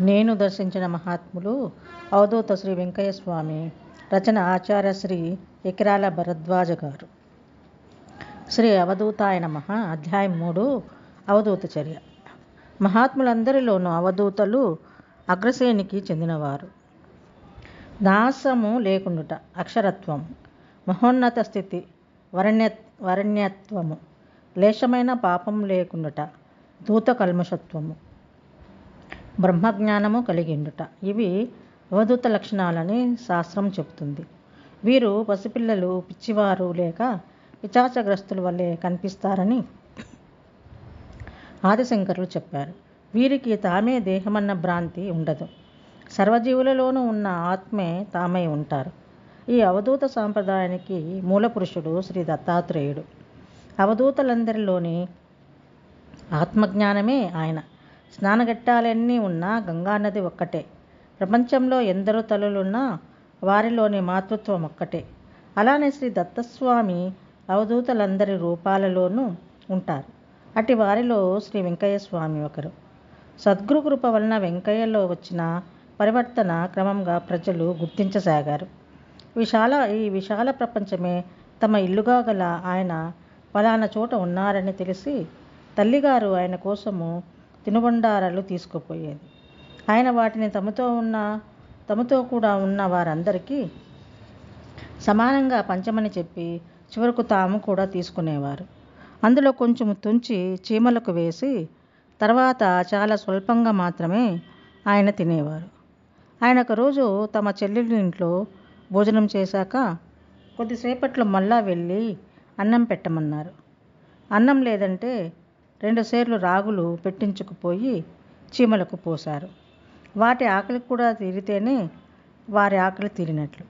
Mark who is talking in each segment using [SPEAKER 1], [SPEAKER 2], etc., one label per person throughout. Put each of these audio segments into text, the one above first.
[SPEAKER 1] నేను దర్శించిన మహాత్ములు అవధూత శ్రీ వెంకయ్య స్వామి రచన ఆచార్య శ్రీ ఎకిరాల భరద్వాజ గారు. శ్రీ అవధూతాయ నమ. అధ్యాయం మూడు అవధూత చర్య. మహాత్ములందరిలోనూ అవధూతలు అగ్రశ్రేణికి చెందినవారు. నాశము లేకుండుట అక్షరత్వం మహోన్నత స్థితి వరణ్య వరణ్యత్వము లేశమైన పాపం లేకుండుట దూత కల్మషత్వము బ్రహ్మజ్ఞానము కలిగిండుట. ఇవి అవధూత లక్షణాలని శాస్త్రం చెబుతుంది. వీరు పసిపిల్లలు పిచ్చివారు లేక పిచాచగ్రస్తుల వల్లే కనిపిస్తారని ఆదిశంకరులు చెప్పారు. వీరికి తామే దేహమన్న భ్రాంతి ఉండదు. సర్వజీవులలోనూ ఉన్న ఆత్మే తామై ఉంటారు. ఈ అవధూత సాంప్రదాయానికి మూలపురుషుడు శ్రీ దత్తాత్రేయుడు. అవధూతలందరిలోని ఆత్మజ్ఞానమే ఆయన. స్నానఘట్టాలన్నీ ఉన్నా గంగానది ఒక్కటే. ప్రపంచంలో ఎందరో తల్లులున్నా వారిలోని మాతృత్వం ఒక్కటే. అలానే శ్రీ దత్తస్వామి అవధూతలందరి రూపాలలోనూ ఉంటారు. అటు వారిలో శ్రీ వెంకయ్య స్వామి ఒకరు. సద్గురు కృప వలన వెంకయ్యలో వచ్చిన పరివర్తన క్రమంగా ప్రజలు గుర్తించసాగారు. విశాల ఈ విశాల ప్రపంచమే తమ ఇల్లుగా గల ఆయన ఫలానా చోట ఉన్నారని తెలిసి తల్లిగారు ఆయన కోసము తినుబండారాలు తీసుకుపోయేది. ఆయన వాటిని తమతో ఉన్న తమతో కూడా ఉన్న వారందరికీ సమానంగా పంచమని చెప్పి చివరకు తాము కూడా తీసుకునేవారు. అందులో కొంచెం తుంచి చీమలకు వేసి తర్వాత చాలా స్వల్పంగా మాత్రమే ఆయన తినేవారు. ఆయన ఒకరోజు తమ చెల్లెలి ఇంట్లో భోజనం చేశాక కొద్దిసేపట్లో మళ్ళా వెళ్ళి అన్నం పెట్టమన్నారు. అన్నం లేదంటే రెండు సేర్లు రాగులు పెట్టించుకుపోయి చీమలకు పోశారు. వాటి ఆకలి కూడా తీరితేనే వారి ఆకలి తీరినట్లు.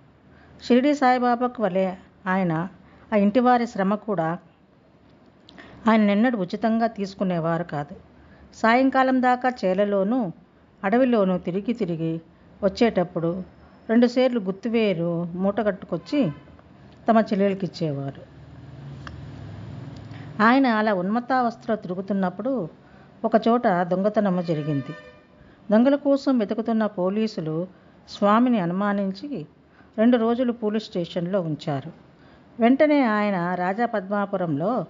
[SPEAKER 1] షిరిడి సాయిబాబాకు వలె ఆయన ఆ ఇంటివారి శ్రమ కూడా ఆయన నిన్నడు ఉచితంగా తీసుకునేవారు కాదు. సాయంకాలం దాకా చేలలోనూ అడవిలోనూ తిరిగి తిరిగి వచ్చేటప్పుడు రెండు సేర్లు గుత్తివేరు మూట కట్టుకొచ్చి తమ చెల్లెలకి ఇచ్చేవారు ఆయన అలా ఉన్మత్తావస్థలో తిరుగుతున్నప్పుడు ఒకచోట దొంగతనము జరిగింది. దొంగల కోసం వెతుకుతున్న పోలీసులు స్వామిని అనుమానించి రెండు రోజులు పోలీస్ స్టేషన్లో ఉంచారు. వెంటనే ఆయన రాజా పద్మాపురంలో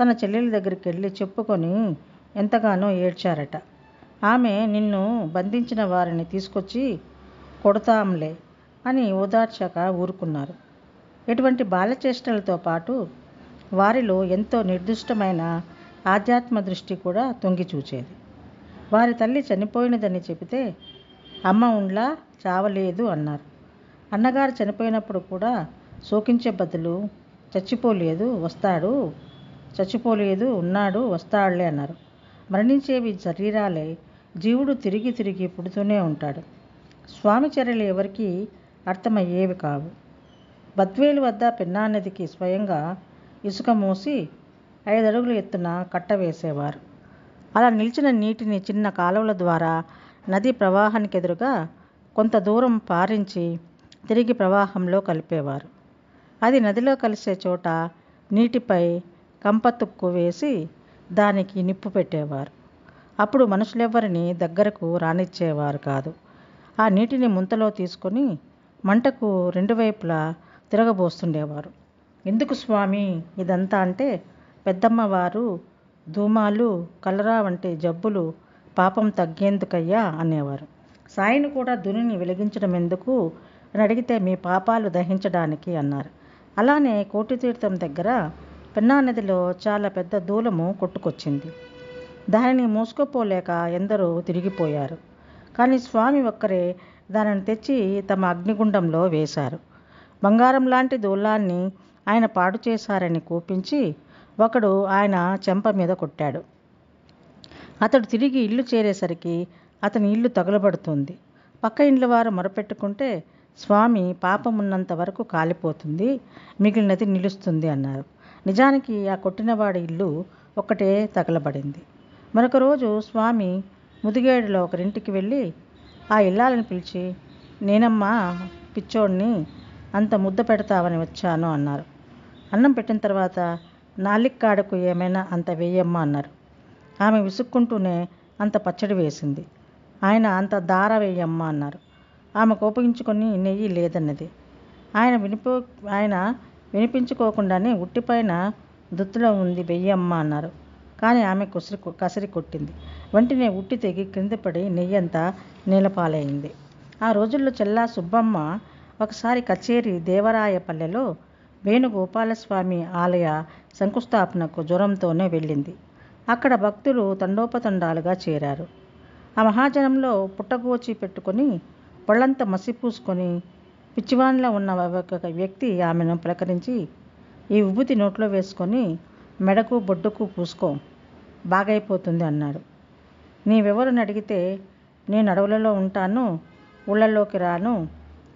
[SPEAKER 1] తన చెల్లెల దగ్గరికి వెళ్ళి చెప్పుకొని ఎంతగానో ఏడ్చారట. ఆమె నిన్ను బంధించిన వారిని తీసుకొచ్చి కొడతాంలే అని ఓదార్చాక ఊరుకున్నారు. ఇటువంటి బాలచేష్టలతో పాటు వారిలో ఎంతో నిర్దిష్టమైన ఆధ్యాత్మ దృష్టి కూడా తొంగి చూచేది. వారి తల్లి చనిపోయినదని చెబితే అమ్మ ఉండ్లా? చావలేదు అన్నారు. అన్నగారు చనిపోయినప్పుడు కూడా శోకించే బదులు చచ్చిపోలేదు వస్తాడు చచ్చిపోలేదు ఉన్నాడు వస్తాడులే అన్నారు. మరణించేవి శరీరాలే జీవుడు తిరిగి తిరిగి పుడుతూనే ఉంటాడు. స్వామి చర్యలు ఎవరికీ అర్థమయ్యేవి కావు. బద్వేలు వద్ద పెన్నానదికి స్వయంగా ఇసుక మూసి ఐదు అడుగుల ఎత్తున కట్ట వేసేవారు అలా నిలిచిన నీటిని చిన్న కాలువల ద్వారా నది ప్రవాహానికి ఎదురుగా కొంత దూరం పారించి తిరిగి ప్రవాహంలో కలిపేవారు. అది నదిలో కలిసే చోట నీటిపై కంపతుక్కు వేసి దానికి నిప్పు పెట్టేవారు. అప్పుడు మనుషులెవ్వరిని దగ్గరకు రానిచ్చేవారు కాదు. ఆ నీటిని ముంతలో తీసుకొని మంటకు రెండు వైపులా తిరగబోస్తుండేవారు. ఎందుకు స్వామి? ఇదంతా అంటే పెద్దమ్మవారు ధూమాలు కలరా వంటి జబ్బులు పాపం తగ్గేందుకయ్యా అనేవారు. సాయిని కూడా దునిని వెలిగించడం ఎందుకు అని అడిగితే మీ పాపాలు దహించడానికి అన్నారు. అలానే కోటితీర్థం దగ్గర పెన్నా నదిలో చాలా పెద్ద దూలము కొట్టుకొచ్చింది. దానిని మూసుకోపోలేక ఎందరో తిరిగిపోయారు. కానీ స్వామి ఒక్కరే దానిని తెచ్చి తమ అగ్నిగుండంలో వేశారు. బంగారం లాంటి దూలాన్ని ఆయన పాడు చేశారని కూపించి ఒకడు ఆయన చెంప మీద కొట్టాడు. అతడు తిరిగి ఇల్లు చేరేసరికి అతని ఇల్లు తగులబడుతుంది. పక్క ఇండ్ల వారు మొరపెట్టుకుంటే స్వామి పాపమున్నంత వరకు కాలిపోతుంది మిగిలినది నిలుస్తుంది అన్నారు. నిజానికి ఆ కొట్టినవాడి ఇల్లు ఒక్కటే తగలబడింది. మరొక రోజు స్వామి ముదిగేడులో ఒకరింటికి వెళ్ళి ఆ ఇల్లాలని పిలిచి నేనమ్మా పిచ్చోడిని అంత ముద్ద పెడతావని వచ్చాను అన్నారు. అన్నం పెట్టిన తర్వాత నాలిక్కాడకు ఏమైనా అంత వేయమ్మా అన్నారు. ఆమె విసుక్కుంటూనే అంత పచ్చడి వేసింది. ఆయన అంత దార వేయమ్మా అన్నారు. ఆమె కోపగించుకొని నెయ్యి లేదన్నది. ఆయన వినిపో ఆయన వినిపించుకోకుండానే ఉట్టిపైన దుత్తులో ఉంది వెయ్యమ్మ అన్నారు. కానీ ఆమె కుసిరి కసిరి కొట్టింది. వెంటనే ఉట్టి తెగి క్రింద పడి నెయ్యంతా నీలపాలైంది. ఆ రోజుల్లో చెల్లా సుబ్బమ్మ ఒకసారి కచేరి దేవరాయపల్లెలో వేణుగోపాలస్వామి ఆలయ శంకుస్థాపనకు జ్వరంతోనే వెళ్ళింది. అక్కడ భక్తులు తండోపతండాలుగా చేరారు. ఆ మహాజనంలో పుట్టగోచి పెట్టుకొని ఒళ్ళంతా మసిపూసుకొని పిచ్చివాన్లో ఉన్న ఒక వ్యక్తి ఆమెను పలకరించి ఈ విభూతి నోట్లో వేసుకొని మెడకు బొడ్డుకు పూసుకో బాగైపోతుంది అన్నాడు. నీవెవరని అడిగితే నేను అడవులలో ఉంటాను ఊళ్ళల్లోకి రాను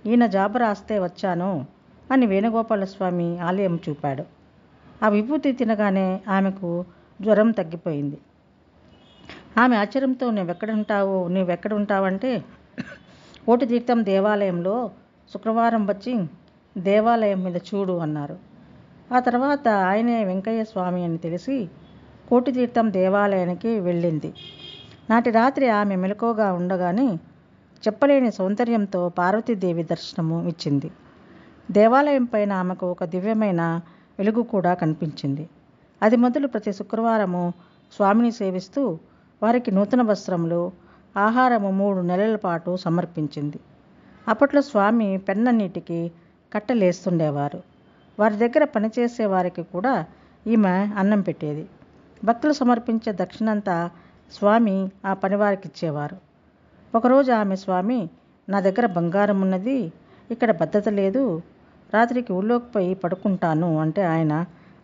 [SPEAKER 1] ఈయన జాబు రాస్తే వచ్చాను అని వేణుగోపాలస్వామి ఆలయం చూపాడు. ఆ విభూతి తినగానే ఆమెకు జ్వరం తగ్గిపోయింది. ఆమె ఆశ్చర్యంతో నువ్వెక్కడుంటావు? నువ్వెక్కడుంటావంటే కోటి తీర్థం దేవాలయంలో శుక్రవారం వచ్చి దేవాలయం మీద చూడు అన్నారు. ఆ తర్వాత ఆయనే వెంకయ్య స్వామి అని తెలిసి కోటి తీర్థం దేవాలయానికి వెళ్ళింది. నాటి రాత్రి ఆమె మెలకువగా ఉండగానే చెప్పలేని సౌందర్యంతో పార్వతీదేవి దర్శనము ఇచ్చింది. దేవాలయం పైన ఆమెకు ఒక దివ్యమైన వెలుగు కూడా కనిపించింది. అది మొదలు ప్రతి శుక్రవారము స్వామిని సేవిస్తూ వారికి నూతన వస్త్రములు ఆహారము మూడు నెలల పాటు సమర్పించింది. అప్పట్లో స్వామి పెన్న నీటికి కట్టలేస్తుండేవారు. వారి దగ్గర పనిచేసే వారికి కూడా ఈమె అన్నం పెట్టేది. భక్తులు సమర్పించే దక్షిణంతా స్వామి ఆ పనివారికి ఇచ్చేవారు ఒకరోజు ఆమె స్వామి నా దగ్గర బంగారం ఉన్నది ఇక్కడ భద్రత లేదు రాత్రికి ఊళ్ళోకి పోయి పడుకుంటాను అంటే ఆయన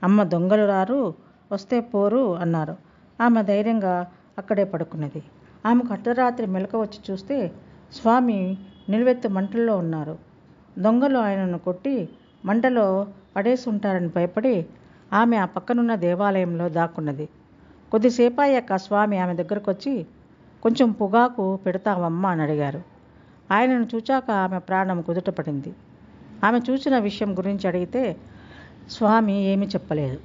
[SPEAKER 1] అమ్మ దొంగలు రారు వస్తే పోరు అన్నారు. ఆమె ధైర్యంగా అక్కడే పడుకున్నది. ఆమెకు అర్ధరాత్రి మెలక వచ్చి చూస్తే స్వామి నిలువెత్తు మంటల్లో ఉన్నారు. దొంగలు ఆయనను కొట్టి మంటలో పడేసి ఉంటారని భయపడి ఆమె ఆ పక్కనున్న దేవాలయంలో దాక్కున్నది. కొద్దిసేపు అయ్యాక స్వామి ఆమె దగ్గరకు వచ్చి కొంచెం పొగాకు పెడతావమ్మా అని అడిగారు. ఆయనను చూచాక ఆమె ప్రాణం కుదుటపడింది ఆమె చూసిన విషయం గురించి అడిగితే స్వామి ఏమీ చెప్పలేదు.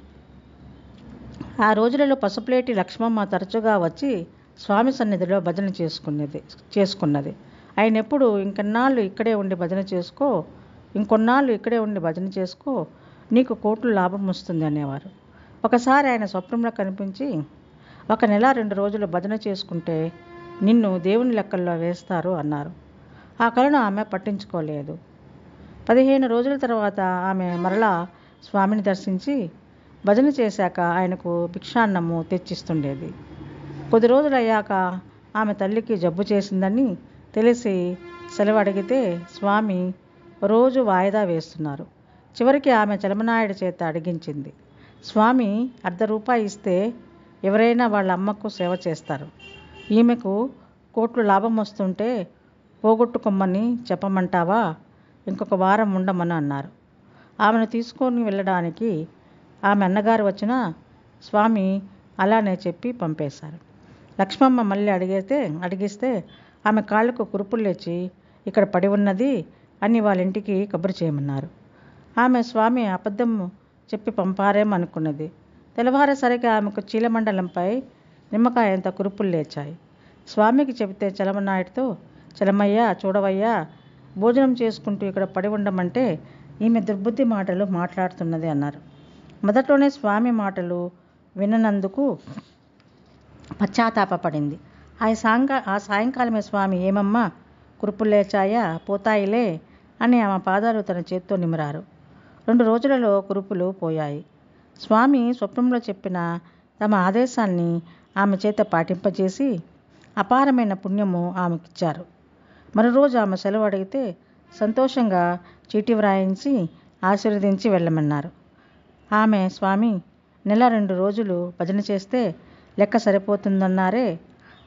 [SPEAKER 1] ఆ రోజులలో పసుపులేటి లక్ష్మమ్మ తరచుగా వచ్చి స్వామి సన్నిధిలో భజన చేసుకునేది చేసుకున్నది. ఆయన ఎప్పుడు ఇంకొన్నాళ్ళు ఇక్కడే ఉండి భజన చేసుకో ఇంకొన్నాళ్ళు ఇక్కడే ఉండి భజన చేసుకో నీకు కోట్లు లాభం వస్తుంది అనేవారు. ఒకసారి ఆయన స్వప్నంలో కనిపించి ఒక నెల రెండు రోజులు భజన చేసుకుంటే నిన్ను దేవుని లెక్కల్లో వేస్తారు అన్నారు. ఆ కళను ఆమె పట్టించుకోలేదు. పదిహేను రోజుల తర్వాత ఆమె మరలా స్వామిని దర్శించి భజన చేశాక ఆయనకు భిక్షాన్నము తెచ్చిస్తుండేది. కొద్ది రోజులు అయ్యాక ఆమె తల్లికి జబ్బు చేసిందని తెలిసి సెలవు అడిగితే స్వామి రోజు వాయిదా వేస్తున్నారు. చివరికి ఆమె చలమనాయుడి చేత అడిగించింది. స్వామి అర్ధ రూపాయి ఇస్తే ఎవరైనా వాళ్ళ అమ్మకు సేవ చేస్తారు. ఈమెకు కోట్లు లాభం వస్తుంటే పోగొట్టుకోమని చెప్పమంటావా? ఇంకొక వారం ఉండమని అన్నారు. ఆమెను తీసుకొని వెళ్ళడానికి ఆమె అన్నగారు వచ్చిన స్వామి అలానే చెప్పి పంపేశారు. లక్ష్మమ్మ మళ్ళీ అడిగితే అడిగిస్తే ఆమె కాళ్ళకు కురుపులు లేచి ఇక్కడ పడి ఉన్నది అని వాళ్ళ ఇంటికి కబురు చేయమన్నారు. ఆమె స్వామి అబద్ధం చెప్పి పంపారేమనుకున్నది తెల్లవారేసరికి ఆమెకు చీలమండలంపై నిమ్మకాయంత కురుపులు లేచాయి. స్వామికి చెబితే చలమనాయుడితో చలమయ్య చూడవయ్యా భోజనం చేసుకుంటూ ఇక్కడ పడి ఉండమంటే ఈమె దుర్బుద్ధి మాటలు మాట్లాడుతున్నది అన్నారు. మొదట్లోనే స్వామి మాటలు విననందుకు పశ్చాత్తాపడింది ఆ సాయంకా ఆ సాయంకాలమే స్వామి ఏమమ్మా కురుపులేచాయా పోతాయిలే అని ఆమె పాదాలు తన చేత్తో నిమిరారు. రెండు రోజులలో కురుపులు పోయాయి. స్వామి స్వప్నంలో చెప్పిన తమ ఆదేశాన్ని ఆమె చేత పాటింపజేసి అపారమైన పుణ్యము ఆమెకిచ్చారు. మరో రోజు ఆమె సెలవు అడిగితే సంతోషంగా చీటీ వ్రాయించి ఆశీర్వదించి వెళ్ళమన్నారు. ఆమె స్వామి నెల రెండు రోజులు భజన చేస్తే లెక్క సరిపోతుందన్నారే.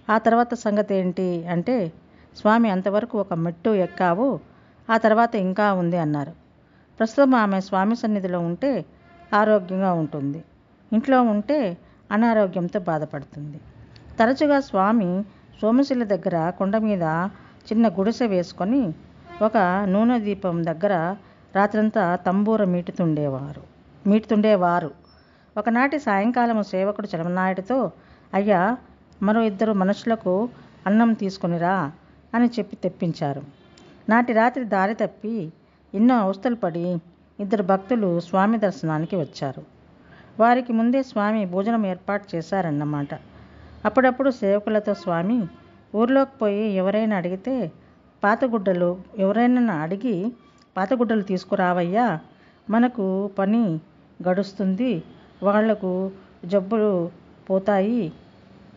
[SPEAKER 1] ఆ తర్వాత సంగతి ఏంటి అంటే స్వామి అంతవరకు ఒక మెట్టు ఎక్కావు ఆ తర్వాత ఇంకా ఉంది అన్నారు. ప్రస్తుతం ఆమె స్వామి సన్నిధిలో ఉంటే ఆరోగ్యంగా ఉంటుంది. ఇంట్లో ఉంటే అనారోగ్యంతో బాధపడుతుంది. తరచుగా స్వామి సోమశిల దగ్గర కొండ మీద చిన్న గుడిసె వేసుకొని ఒక నూనె దీపం దగ్గర రాత్రంతా తంబూర మీటుతుండేవారు. మీటుతుండేవారు. ఒకనాటి సాయంకాలం సేవకుడు చలమనాయుడితో అయ్యా మరో ఇద్దరు మనుషులకు అన్నం తీసుకునిరా అని చెప్పి తెప్పించారు. నాటి రాత్రి దారి తప్పి ఎన్నో అవస్థలు పడి ఇద్దరు భక్తులు స్వామి దర్శనానికి వచ్చారు. వారికి ముందే స్వామి భోజనం ఏర్పాటు చేశారన్నమాట. అప్పుడప్పుడు సేవకులతో స్వామి ఊర్లోకి పోయి ఎవరైనా అడిగితే పాతగుడ్డలు ఎవరైనా అడిగి పాతగుడ్డలు తీసుకురావయ్యా మనకు పని గడుస్తుంది వాళ్ళకు జబ్బులు పోతాయి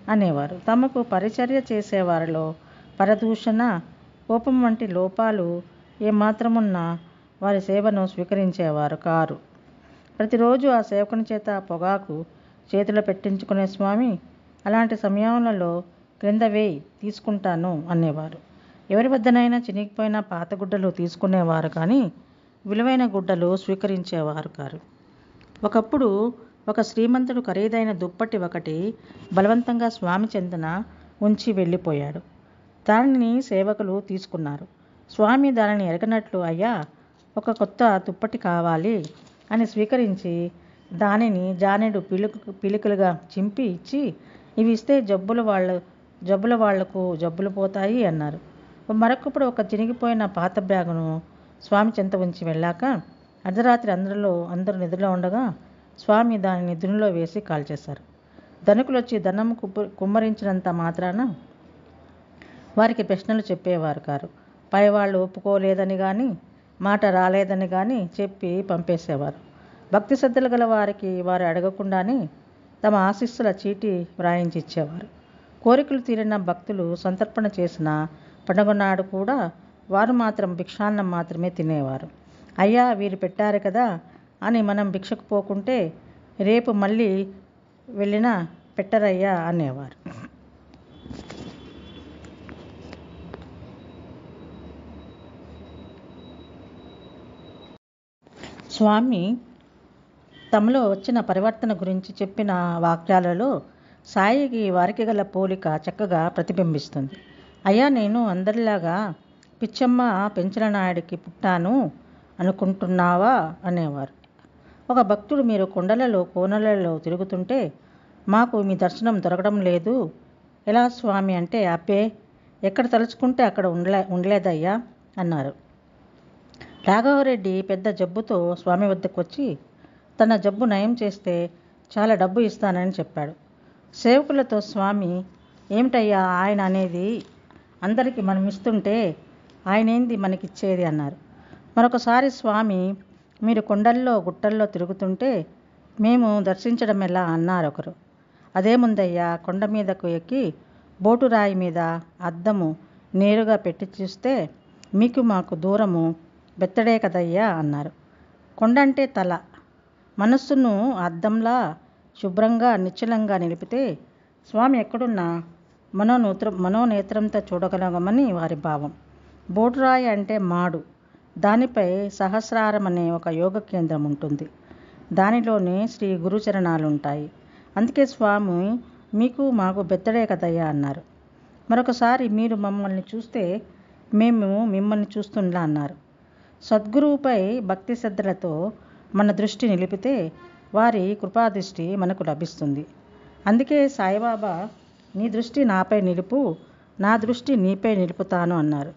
[SPEAKER 1] అనేవారు. తమకు పరిచర్య చేసేవారిలో పరదూషణ కోపం వంటి లోపాలు ఏమాత్రమున్నా వారి సేవను స్వీకరించేవారు కారు. ప్రతిరోజు ఆ సేవకుని చేత పొగాకు చేతిలో పెట్టించుకునే స్వామి అలాంటి సమయంలో క్రింద వేయి తీసుకుంటాను అనేవారు. ఎవరి వద్దనైనా చినిగిపోయిన పాత గుడ్డలు తీసుకునేవారు కానీ విలువైన గుడ్డలు స్వీకరించేవారు కారు. ఒకప్పుడు ఒక శ్రీమంతుడు ఖరీదైన దుప్పటి ఒకటి బలవంతంగా స్వామి చెంతన ఉంచి వెళ్ళిపోయాడు. దానిని సేవకులు తీసుకున్నారు. స్వామి దానిని ఎరగనట్లు అయ్యా ఒక కొత్త దుప్పటి కావాలి అని స్వీకరించి దానిని జానెడు పిలుకు పిలుకలుగా చింపి ఇచ్చి ఇవి ఇస్తే జబ్బులు వాళ్ళ జబ్బుల వాళ్ళకు జబ్బులు పోతాయి అన్నారు. మరొకప్పుడు ఒక చినిగిపోయిన పాత బ్యాగును స్వామి చెంత ఉంచి వెళ్ళాక అర్ధరాత్రి అందరిలో అందరూ నిద్రలో ఉండగా స్వామి దానిని దునిలో వేసి కాల్చేశారు. ధనికులు వచ్చి ధనం కుమ్మరించినంత మాత్రాన వారికి ప్రశ్నలు చెప్పేవారు కారు. పైవాళ్ళు ఒప్పుకోలేదని కానీ మాట రాలేదని కానీ చెప్పి పంపేసేవారు. భక్తి శ్రద్ధలు గల వారికి వారు అడగకుండానే తమ ఆశీస్సుల చీటీ వ్రాయించి ఇచ్చేవారు కోరికలు తీరిన భక్తులు సంతర్పణ చేసిన పండుగ నాడు కూడా వారు మాత్రం భిక్షాన్నం మాత్రమే తినేవారు. అయ్యా వీరు పెట్టారు కదా అని మనం భిక్షకు పోకుంటే రేపు మళ్ళీ వెళ్ళినా పెట్టరయ్యా అనేవారు. స్వామి తమలో వచ్చిన పరివర్తన గురించి చెప్పిన వాక్యాలలో సాయికి వారికి గల పోలిక చక్కగా ప్రతిబింబిస్తుంది. అయ్యా నేను అందరిలాగా పిచ్చమ్మ పెంచలనాయుడికి పుట్టాను అనుకుంటున్నావా? అనేవారు. ఒక భక్తుడు మీరు కొండలలో కోనలలో తిరుగుతుంటే మాకు మీ దర్శనం దొరకడం లేదు. ఎలా స్వామి అంటే అబ్బే ఎక్కడ తలుచుకుంటే అక్కడ ఉండలే ఉండలేదయ్యా అన్నారు. రాఘవరెడ్డి పెద్ద జబ్బుతో స్వామి వద్దకు వచ్చి తన జబ్బు నయం చేస్తే చాలా డబ్బు ఇస్తానని చెప్పాడు. సేవకులతో స్వామి ఏమిటయ్యా ఆయన అనేది అందరికీ మనం ఇస్తుంటే ఆయనేంది మనకిచ్చేది అన్నారు. మరొకసారి స్వామి మీరు కొండల్లో గుట్టల్లో తిరుగుతుంటే మేము దర్శించడం ఎలా అన్నారు ఒకరు. అదేముందయ్యా కొండ మీదకు ఎక్కి బోటు రాయి మీద అద్దము నేరుగా పెట్టి చూస్తే మీకు మాకు దూరము బెత్తడే కదయ్యా అన్నారు. కొండంటే తల మనస్సును అద్దంలా శుభ్రంగా నిశ్చలంగా నిలిపితే స్వామి ఎక్కడున్నా మనోనూత్ర మనోనేత్రంతో చూడగలగమని వారి భావం. బోటురాయి అంటే మాడు. దానిపై సహస్రారం అనే ఒక యోగ కేంద్రం ఉంటుంది. దానిలోనే శ్రీ గురుచరణాలు ఉంటాయి అందుకే స్వామి మీకు మాకు బెత్తడే కదయ్యా అన్నారు. మరొకసారి మీరు మమ్మల్ని చూస్తే మేము మిమ్మల్ని చూస్తుండలా అన్నారు. సద్గురువుపై భక్తి శ్రద్ధలతో మన దృష్టి నిలిపితే వారి కృపాదృష్టి మనకు లభిస్తుంది. అందుకే సాయిబాబా నీ దృష్టి నాపై నిలుపు నా దృష్టి నీపై నిలుపుతాను అన్నారు.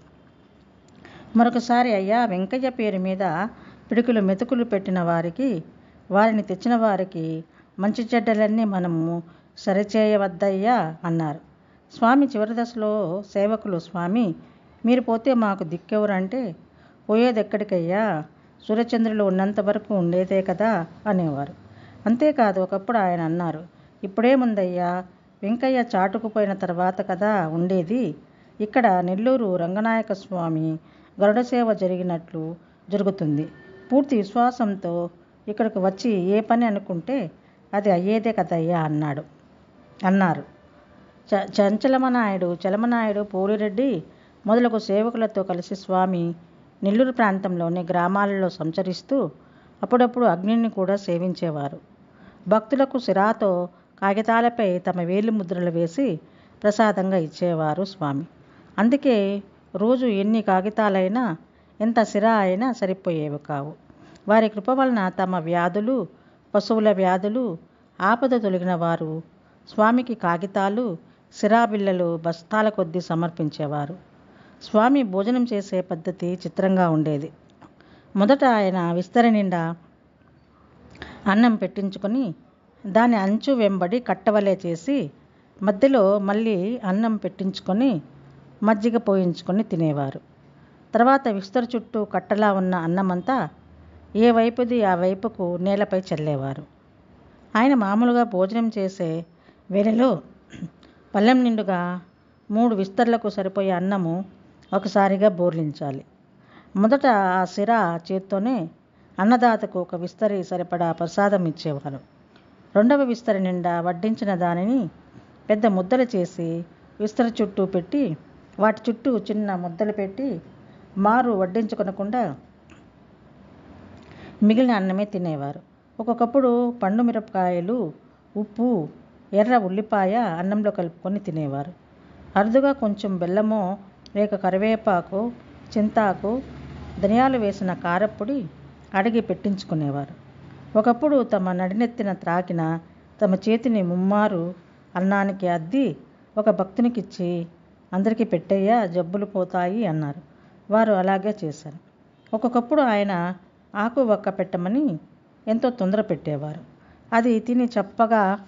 [SPEAKER 1] మరొకసారి అయ్యా వెంకయ్య పేరు మీద పిడుకులు మెతుకులు పెట్టిన వారికి వారిని తెచ్చిన వారికి మంచి చెడ్డలన్నీ మనము సరిచేయవద్దయ్యా అన్నారు. స్వామి చివరి దశలో సేవకులు స్వామి మీరు పోతే మాకు దిక్కెవరంటే పోయేది ఎక్కడికయ్యా సూర్యచంద్రులు ఉన్నంత వరకు ఉండేదే కదా అనేవారు. అంతేకాదు ఒకప్పుడు ఆయన అన్నారు ఇప్పుడేముందయ్యా వెంకయ్య చాటుకుపోయిన తర్వాత కదా ఉండేది. ఇక్కడ నెల్లూరు రంగనాయక స్వామి గరుడ సేవ జరిగినట్లు జరుగుతుంది. పూర్తి విశ్వాసంతో ఇక్కడికి వచ్చి ఏ పని అనుకుంటే అది అయ్యేదే కదయ్యా అన్నాడు. అన్నారు. చ చంచలమనాయుడు చలమనాయుడు పోలిరెడ్డి మొదలగు సేవకులతో కలిసి స్వామి నెల్లూరు ప్రాంతంలోని గ్రామాలలో సంచరిస్తూ అప్పుడప్పుడు అగ్నిని కూడా సేవించేవారు. భక్తులకు సిరాతో కాగితాలపై తమ వేలి ముద్రలు వేసి ప్రసాదంగా ఇచ్చేవారు స్వామి. అందుకే రోజు ఎన్ని కాగితాలైనా ఎంత సిరా అయినా సరిపోయేవి కావు. వారి కృప వలన తమ వ్యాధులు పశువుల వ్యాధులు ఆపద తొలగిన వారు స్వామికి కాగితాలు సిరాబిళ్ళలు బస్తాల కొద్దీ సమర్పించేవారు. స్వామి భోజనం చేసే పద్ధతి చిత్రంగా ఉండేది. మొదట ఆయన విస్తరి నిండా అన్నం పెట్టించుకొని దాని అంచు వెంబడి కట్టవలే చేసి మధ్యలో మళ్ళీ అన్నం పెట్టించుకొని మజ్జిగ పోయించుకొని తినేవారు. తర్వాత విస్తర చుట్టూ కట్టలా ఉన్న అన్నమంతా ఏ వైపుది ఆ వైపుకు నేలపై చల్లేవారు. ఆయన మామూలుగా భోజనం చేసే వేళలో పళ్ళెం నిండుగా మూడు విస్తర్లకు సరిపోయే అన్నము ఒకసారిగా బోర్లించాలి. మొదట ఆ సిర చేత్తోనే అన్నదాతకు ఒక విస్తరి సరిపడా ప్రసాదం ఇచ్చేవారు. రెండవ విస్తరి నిండా వడ్డించిన దానిని పెద్ద ముద్దలు చేసి విస్తరి చుట్టూ పెట్టి వాటి చుట్టూ చిన్న ముద్దలు పెట్టి మారు వడ్డించుకొనకుండా మిగిలిన అన్నమే తినేవారు. ఒక్కొక్కప్పుడు పండు మిరపకాయలు ఉప్పు ఎర్ర ఉల్లిపాయ అన్నంలో కలుపుకొని తినేవారు. అరుదుగా కొంచెం బెల్లమో లేక కరివేపాకు చింతాకు ధనియాలు వేసిన కారప్పొడి అడిగి పెట్టించుకునేవారు. ఒకప్పుడు తమ నడినెత్తిన త్రాకిన తమ చేతిని ముమ్మారు అన్నానికి అద్ది ఒక భక్తునికిచ్చి అందరికీ పెట్టయ్యా జబ్బులు పోతాయి అన్నారు. వారు అలాగే చేశారు. ఒక్కొక్కప్పుడు ఆయన ఆకు వక్క పెట్టమని ఎంతో తొందర పెట్టేవారు. అది తిని చప్పగా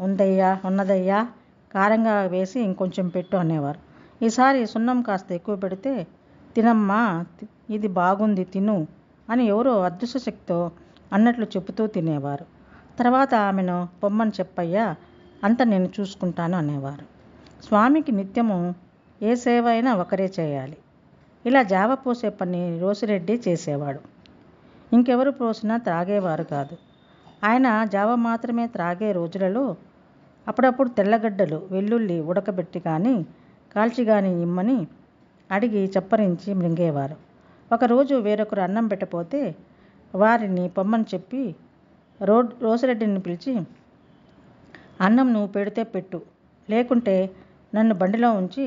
[SPEAKER 1] ఉందయ్యా ఉన్నదయ్యా కారంగా వేసి ఇంకొంచెం పెట్టు అనేవారు. ఈసారి సున్నం కాస్త ఎక్కువ పెడితే తినమ్మా ఇది బాగుంది తిను అని ఎవరో అదృశ్య శక్తితో అన్నట్లు చెబుతూ తినేవారు. తర్వాత ఆమెను పొమ్మని చెప్పయ్యా అంత నేను చూసుకుంటాను అనేవారు. స్వామికి నిత్యము ఏ సేవ అయినా ఒకరే చేయాలి. ఇలా జావ పోసే పని రోసిరెడ్డి చేసేవాడు. ఇంకెవరు పోసినా త్రాగేవారు కాదు. ఆయన జావ మాత్రమే త్రాగే రోజులలో అప్పుడప్పుడు తెల్లగడ్డలు వెల్లుల్లి ఉడకబెట్టి కానీ కాల్చిగాని ఇమ్మని అడిగి చప్పరించి మృంగేవారు. ఒకరోజు వేరొకరు అన్నం పెట్టపోతే వారిని పొమ్మని చెప్పి రోడ్ రోసిరెడ్డిని పిలిచి అన్నం నువ్వు పెడితే పెట్టు లేకుంటే నన్ను బండిలో ఉంచి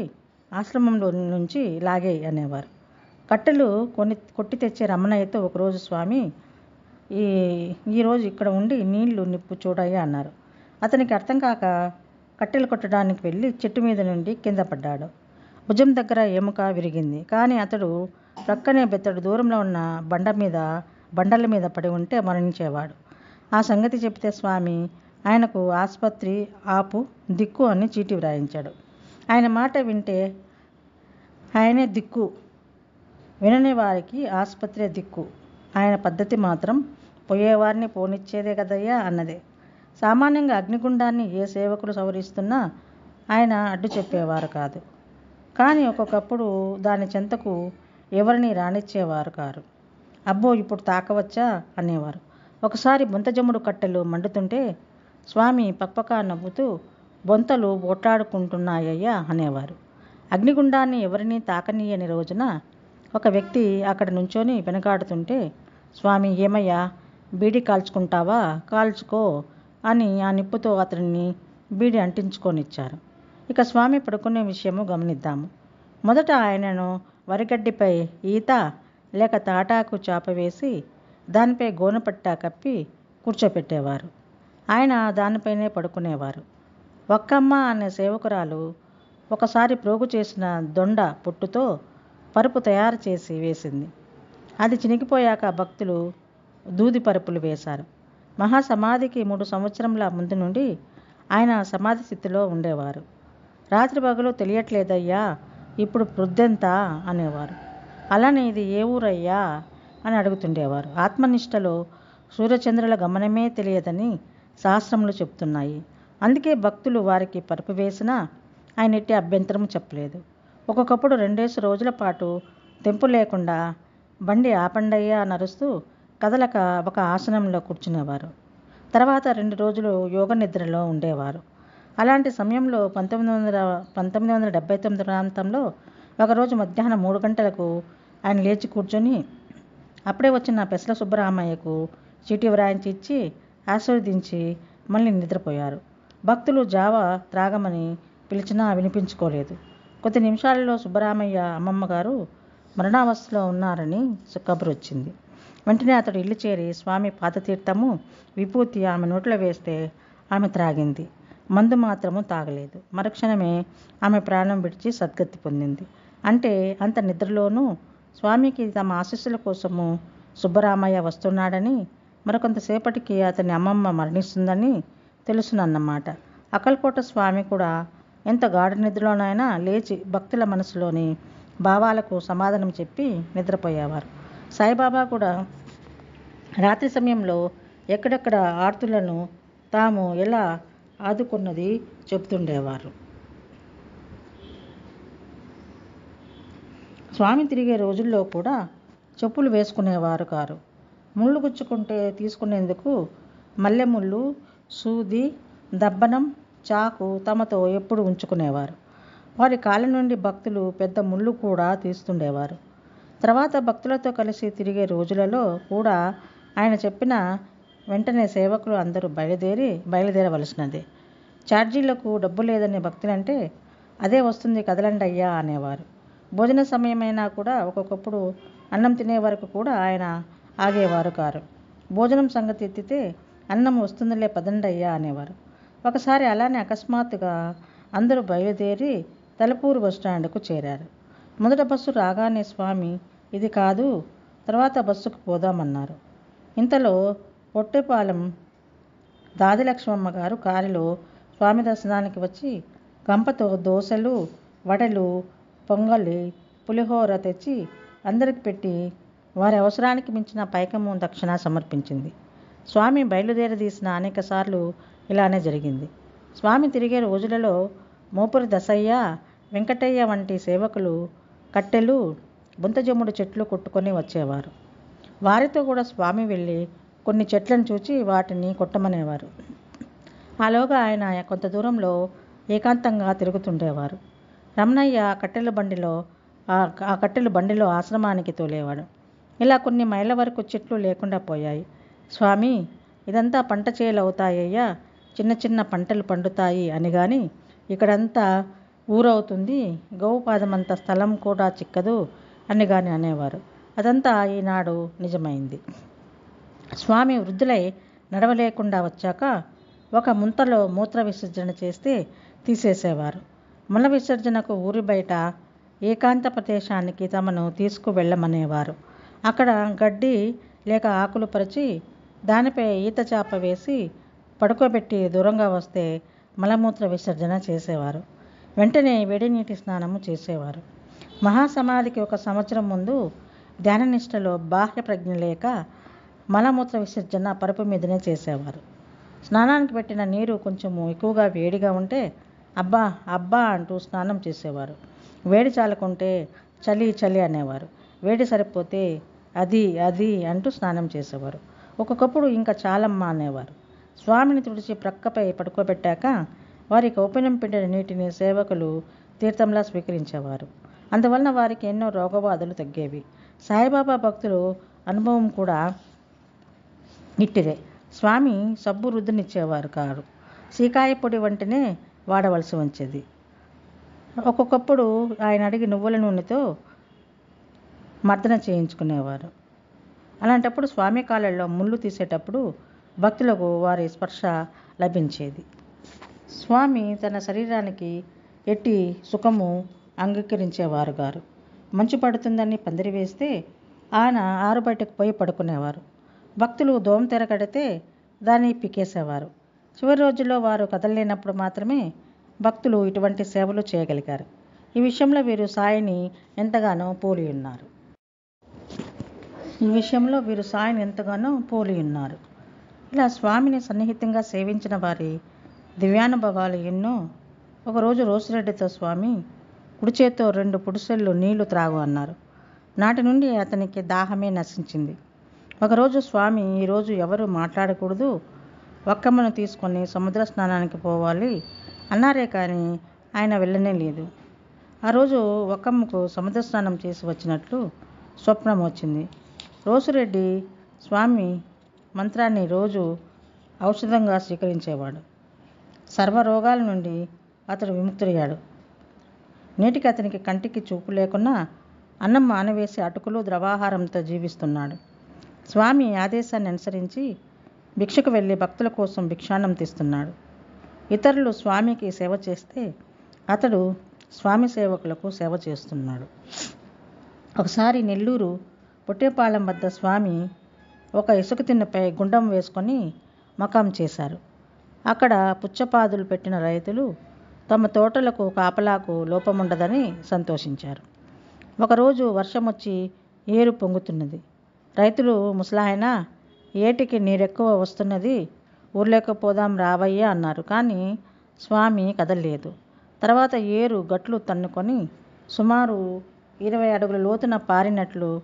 [SPEAKER 1] ఆశ్రమంలో నుంచి లాగేయి అనేవారు. కట్టెలు కొని కొట్టి తెచ్చే రమణయ్యతో ఒకరోజు స్వామి ఈ ఈరోజు ఇక్కడ ఉండి నీళ్ళు నిప్పు చూడయ్యా అన్నారు. అతనికి అర్థం కాక కట్టెలు కొట్టడానికి వెళ్ళి చెట్టు మీద నుండి కింద పడ్డాడు. భుజం దగ్గర ఎముక విరిగింది. కానీ అతడు ప్రక్కనే బెత్తడు. దూరంలో ఉన్న బండ మీద బండల మీద పడి ఉంటే మరణించేవాడు. ఆ సంగతి చెబితే స్వామి ఆయనకు ఆసుపత్రి ఆపు దిక్కు అని చీటీ వ్రాయించాడు. ఆయన మాట వింటే ఆయనే దిక్కు. వినని వారికి ఆసుపత్రి దిక్కు. ఆయన పద్ధతి మాత్రం పోయేవారిని పోనిచ్చేదే కదయ్యా అన్నదే. సామాన్యంగా అగ్నిగుండాన్ని ఏ సేవకులు సవరిస్తున్నా ఆయన అడ్డు చెప్పేవారు కాదు. కానీ ఒక్కొక్కప్పుడు దాని చెంతకు ఎవరిని రానిచ్చేవారు కారు. అబ్బో ఇప్పుడు తాకవచ్చా? అనేవారు. ఒకసారి బొంతజముడు కట్టెలు మండుతుంటే స్వామి పక్కపక్క నవ్వుతూ బొంతలు బొట్లాడుకుంటున్నాయ్యా అనేవారు. అగ్నిగుండాన్ని ఎవరిని తాకనీయని రోజున ఒక వ్యక్తి అక్కడ నుంచొని వెనకాడుతుంటే స్వామి ఏమయ్యా? బీడి కాల్చుకుంటావా? కాల్చుకో. అని ఆ నిప్పుతో అతడిని బీడి అంటించుకొనిచ్చారు. ఇక స్వామి పడుకునే విషయము గమనిద్దాము. మొదట ఆయనను వరిగడ్డిపై ఈత లేక తాటాకు చాప వేసి దానిపై గోనపట్టా కప్పి కూర్చోపెట్టేవారు. ఆయన దానిపైనే పడుకునేవారు. ఒక్కమ్మ అనే సేవకురాలు ఒకసారి ప్రోగు చేసిన దొండ పొట్టుతో పరుపు తయారు చేసి వేసింది. అది చినిగిపోయాక భక్తులు దూది పరుపులు వేశారు. మహాసమాధికి మూడు సంవత్సరంల ముందు నుండి ఆయన సమాధి స్థితిలో ఉండేవారు. రాత్రి పగలు తెలియట్లేదయ్యా ఇప్పుడు వృద్ధెంత? అనేవారు. అలానే ఇది ఏ ఊరయ్యా? అని అడుగుతుండేవారు. ఆత్మనిష్టలో సూర్యచంద్రుల గమనమే తెలియదని శాస్త్రములు చెప్తున్నాయి. అందుకే భక్తులు వారికి పరుపు వేసినా ఆయన ఎట్టి అభ్యంతరం చెప్పలేదు. ఒక్కొక్కప్పుడు రెండేసి రోజుల పాటు తెంపు లేకుండా బండి ఆపండయ్యా నరుస్తూ కదలక ఒక ఆసనంలో కూర్చునేవారు. తర్వాత రెండు రోజులు యోగ నిద్రలో ఉండేవారు. అలాంటి సమయంలో పంతొమ్మిది వందల పంతొమ్మిది వందల డెబ్బై తొమ్మిది ప్రాంతంలో ఒకరోజు మధ్యాహ్నం మూడు గంటలకు ఆయన లేచి కూర్చొని అప్పుడే వచ్చిన పెసల సుబ్బరామయ్యకు చీటీ వ్రాయించి ఇచ్చి ఆశీర్వదించి మళ్ళీ నిద్రపోయారు. భక్తులు జావ త్రాగమని పిలిచినా వినిపించుకోలేదు. కొద్ది నిమిషాలలో సుబ్బరామయ్య అమ్మమ్మ గారు మరణావస్థలో ఉన్నారని కబురు వచ్చింది వెంటనే అతడు ఇల్లు చేరి స్వామి పాదతీర్థము విభూతి ఆమె నోట్లో వేస్తే ఆమె త్రాగింది. మందు మాత్రము తాగలేదు. మరుక్షణమే ఆమె ప్రాణం విడిచి సద్గతి పొందింది. అంటే అంత నిద్రలోనూ స్వామికి తమ ఆశీస్సుల కోసము సుబ్బరామయ్య వస్తున్నాడని మరికొంతసేపటికి అతని అమ్మమ్మ మరణిస్తుందని తెలుసునన్నమాట. అకల్కోట స్వామి కూడా ఎంత గాఢ నిద్రలోనైనా లేచి భక్తుల మనసులోని భావాలకు సమాధానం చెప్పి నిద్రపోయేవారు. సాయిబాబా కూడా రాత్రి సమయంలో ఎక్కడెక్కడ ఆర్తులను తాము ఎలా ఆదుకున్నది చెబుతుండేవారు. స్వామి తిరిగే రోజుల్లో కూడా చెప్పులు వేసుకునేవారు కారు. ముళ్ళు గుచ్చుకుంటే తీసుకునేందుకు మల్లెముళ్ళు సూది దబ్బనం చాకు తమతో ఎప్పుడు ఉంచుకునేవారు. వారి కాళ్ళ నుండి భక్తులు పెద్ద ముళ్ళు కూడా తీస్తుండేవారు. తర్వాత భక్తులతో కలిసి తిరిగే రోజులలో కూడా ఆయన చెప్పిన వెంటనే సేవకులు అందరూ బయలుదేరి బయలుదేరవలసినదే. ఛార్జీలకు డబ్బు లేదనే భక్తులంటే అదే వస్తుంది కదలండి అయ్యా అనేవారు. భోజన సమయమైనా కూడా ఒక్కొక్కప్పుడు అన్నం తినే వరకు కూడా ఆయన ఆగేవారు కారు. భోజనం సంగతి ఎత్తితే అన్నం వస్తుందిలే పదండి అయ్యా అనేవారు. ఒకసారి అలానే అకస్మాత్తుగా అందరూ బయలుదేరి తలపూరు బస్టాండ్కు చేరారు. మొదట బస్సు రాగానే స్వామి ఇది కాదు. తర్వాత బస్సుకు పోదామన్నారు. ఇంతలో పొట్టెపాలెం దాదిలక్ష్మమ్మ గారు కారులో స్వామి దర్శనానికి వచ్చి గంపతో దోశలు వడలు పొంగలి పులిహోర తెచ్చి అందరికి పెట్టి వారి అవసరానికి మించిన పైకము దక్షిణ సమర్పించింది. స్వామి బయలుదేరదీసిన అనేక సార్లు ఇలానే జరిగింది. స్వామి తిరిగే రోజులలో మోపురి దసయ్య వెంకటయ్య వంటి సేవకులు కట్టెలు బుంతజమ్ముడు చెట్లు కొట్టుకొని వచ్చేవారు. వారితో కూడా స్వామి వెళ్ళి కొన్ని చెట్లను చూచి వాటిని కొట్టమనేవారు. ఆలోగా ఆయన కొంత దూరంలో ఏకాంతంగా తిరుగుతుండేవారు. రమణయ్య కట్టెల బండిలో ఆ కట్టెల బండిలో ఆశ్రమానికి తోలేవాడు. ఇలా కొన్ని మైళ్ళ వరకు చెట్లు లేకుండా పోయాయి. స్వామి ఇదంతా పంట చేయలవుతాయ్యా చిన్న చిన్న పంటలు పండుతాయి అని కానీ ఇక్కడంతా ఊరవుతుంది. గౌపాదమంత స్థలం కూడా చిక్కదు అని కానీ అనేవారు. అదంతా ఈనాడు నిజమైంది. స్వామి వృద్ధులై నడవలేకుండా వచ్చాక ఒక ముంతలో మూత్ర విసర్జన చేస్తే తీసేసేవారు. మల విసర్జనకు ఊరి బయట ఏకాంత ప్రదేశానికి తమను తీసుకువెళ్ళమనేవారు. అక్కడ గడ్డి లేక ఆకులు పరిచి దానిపై ఈత చాప వేసి పడుకోబెట్టి దూరంగా వస్తే మలమూత్ర విసర్జన చేసేవారు. వెంటనే వేడి నీటి స్నానము చేసేవారు. మహాసమాధికి ఒక సంవత్సరం ముందు ధ్యాననిష్టలో బాహ్య ప్రజ్ఞ లేక మలమూత్ర విసర్జన పరుపు మీదనే చేసేవారు. స్నానానికి పెట్టిన నీరు కొంచెము ఎక్కువగా వేడిగా ఉంటే అబ్బా అబ్బా అంటూ స్నానం చేసేవారు. వేడి చాలకుంటే చలి చలి అనేవారు. వేడి సరిపోతే అది అది అంటూ స్నానం చేసేవారు. ఒక్కొక్కప్పుడు ఇంకా చాలమ్మ అనేవారు. స్వామిని తుడిచి ప్రక్కపై పడుకోబెట్టాక వారికి ఓపెనం పిండిన నీటిని సేవకులు తీర్థంలా స్వీకరించేవారు. అందువలన వారికి ఎన్నో రోగబాధలు తగ్గేవి. సాయిబాబా భక్తులు అనుభవం కూడా ఇట్టిదే. స్వామి సబ్బు రుద్దునిచ్చేవారు కారు. సీకాయ పొడి వంటినే వాడవలసి వచ్చేది. ఒక్కొక్కప్పుడు ఆయన అడిగి నువ్వుల నూనెతో మర్దన చేయించుకునేవారు. అలాంటప్పుడు స్వామి కాలంలో ముళ్ళు తీసేటప్పుడు భక్తులకు వారి స్పర్శ లభించేది. స్వామి తన శరీరానికి ఎట్టి సుఖము అంగీకరించేవారు గారు. మంచు పడుతుందని పందిరి వేస్తే ఆయన ఆరు బయటకు పోయి పడుకునేవారు. భక్తులు దోమ తెర కడితే దాన్ని పికేసేవారు. చివరి రోజుల్లో వారు కదలలేనప్పుడు మాత్రమే భక్తులు ఇటువంటి సేవలు చేయగలిగారు. ఈ విషయంలో వీరు సాయిని ఎంతగానో పోలి ఉన్నారు. ఈ విషయంలో వీరు సాయిని ఎంతగానో పోలి ఉన్నారు. ఇలా స్వామిని సన్నిహితంగా సేవించిన వారి దివ్యానుభవాలు ఎన్నో. ఒకరోజు రోసిరెడ్డితో స్వామి కుడి చేత్తో రెండు పుడిసెళ్ళు నీళ్ళు త్రాగు అన్నారు. నాటి నుండి అతనికి దాహమే నశించింది. ఒకరోజు స్వామి ఈరోజు ఎవరు మాట్లాడకూడదు? ఒక్కమ్మను తీసుకొని సముద్ర స్నానానికి పోవాలి అన్నారే కానీ ఆయన వెళ్ళనే లేదు. ఆ రోజు ఒక్కమ్మకు సముద్ర స్నానం చేసి వచ్చినట్లు స్వప్నం వచ్చింది. రోసిరెడ్డి స్వామి మంత్రాన్ని రోజు ఔషధంగా స్వీకరించేవాడు. సర్వరోగాల నుండి అతడు విముక్తుడయ్యాడు. నేటికి అతనికి కంటికి చూపు లేకున్నా అన్నం మానవేసి అటుకులు ద్రవాహారంతో జీవిస్తున్నాడు. స్వామి ఆదేశాన్ని అనుసరించి భిక్షకు వెళ్ళి భక్తుల కోసం భిక్షాన్నం తీస్తున్నాడు. ఇతరులు స్వామికి సేవ చేస్తే అతడు స్వామి సేవకులకు సేవ చేస్తున్నాడు. ఒకసారి నెల్లూరు పొట్టేపాలెం వద్ద స్వామి ఒక ఇసుక తిన్నపై గుండం వేసుకొని మకాం చేశారు. అక్కడ పుచ్చపాదులు పెట్టిన రైతులు తమ తోటలకు కాపలాకు లోపముండదని సంతోషించారు. ఒకరోజు వర్షం వచ్చి ఏరు పొంగుతున్నది. రైతులు ముసలాయన ఏటికి నీరెక్కువ వస్తున్నది ఊర్లేకపోదాం రావయ్యా అన్నారు. కానీ స్వామి కదలలేదు. తర్వాత ఏరు గట్లు తన్నుకొని సుమారు ఇరవై అడుగుల లోతున పారినట్లు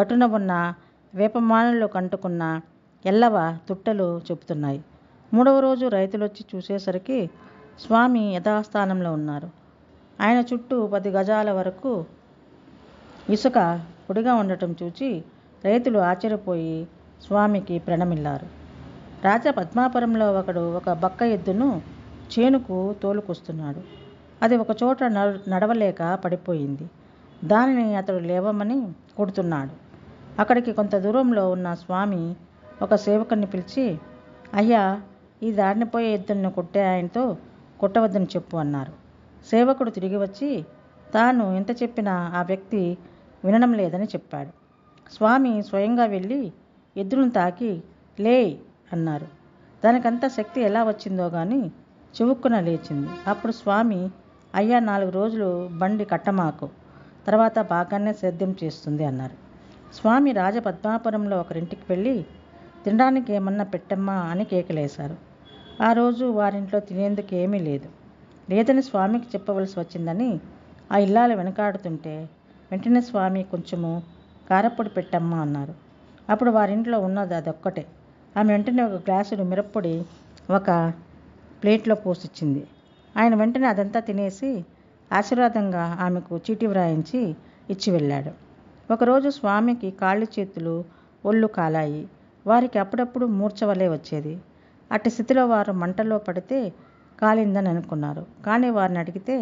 [SPEAKER 1] గట్టున ఉన్న వేపమానులు కంటుకున్న ఎల్లవ తుట్టలు చెబుతున్నాయి. మూడవ రోజు రైతులు వచ్చి చూసేసరికి స్వామి యథాస్థానంలో ఉన్నారు. ఆయన చుట్టూ పది గజాల వరకు ఇసుక పొడిగా ఉండటం చూచి రైతులు ఆశ్చర్యపోయి స్వామికి ప్రణమిల్లారు. రాజా పద్మాపురంలో ఒకడు ఒక బక్క ఎద్దును చేనుకు తోలుకొస్తున్నాడు. అది ఒక చోట నడవలేక పడిపోయింది. దానిని అతడు లేవమని కొడుతున్నాడు. అక్కడికి కొంత దూరంలో ఉన్న స్వామి ఒక సేవకుని పిలిచి అయ్యా ఈ దారిని పోయే ఎద్దును కొట్టే ఆయనతో కొట్టవద్దని చెప్పు అన్నారు. సేవకుడు తిరిగి వచ్చి తాను ఎంత చెప్పినా ఆ వ్యక్తి వినడం లేదని చెప్పాడు. స్వామి స్వయంగా వెళ్ళి ఎద్దులను తాకి లే అన్నారు. దానికంత శక్తి ఎలా వచ్చిందో కానీ చివుక్కున లేచింది. అప్పుడు స్వామి అయ్యా నాలుగు రోజులు బండి కట్టమాకు తర్వాత బాగానే సేద్యం చేస్తుంది అన్నారు. స్వామి రాజపద్మాపురంలో ఒకరింటికి వెళ్ళి తినడానికి ఏమన్నా పెట్టమ్మా అని కేకలేశారు. ఆ రోజు వారింట్లో తినేందుకు ఏమీ లేదు. లేదని స్వామికి చెప్పవలసి వచ్చిందని ఆ ఇల్లాలు వెనకాడుతుంటే వెంటనే స్వామి కొంచెము కారప్పొడి పెట్టమ్మా అన్నారు. అప్పుడు వారింట్లో ఉన్నది అదొక్కటే. ఆమె వెంటనే ఒక గ్లాసుడు మిరప్పొడి ఒక ప్లేట్లో పోసిచ్చింది. ఆయన వెంటనే అదంతా తినేసి ఆశీర్వాదంగా ఆమెకు చీటీ వ్రాయించి ఇచ్చి వెళ్ళాడు. ఒకరోజు స్వామికి కాళ్ళు చేతులు ఒళ్ళు కాలాయి. వారికి అప్పుడప్పుడు మూర్ఛవలే వచ్చేది. అట్టి స్థితిలో వారు మంటలో పడితే కాలిందని అనుకున్నారు. కానీ వారిని అడిగితే